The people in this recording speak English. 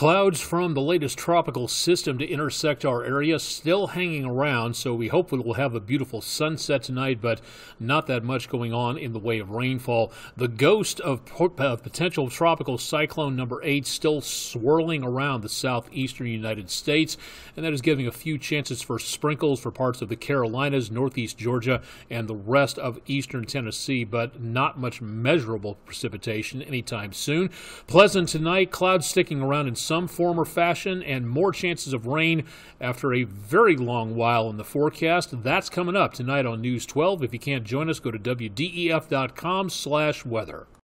Clouds from the latest tropical system to intersect our area still hanging around, so we hope we'll have a beautiful sunset tonight, but not that much going on in the way of rainfall. The ghost of, of uh, potential tropical cyclone number eight still swirling around the southeastern United States, and that is giving a few chances for sprinkles for parts of the Carolinas, northeast Georgia, and the rest of eastern Tennessee, but not much measurable precipitation anytime soon. Pleasant tonight, clouds sticking around in some form or fashion and more chances of rain after a very long while in the forecast. That's coming up tonight on News 12. If you can't join us, go to WDEF.com slash weather.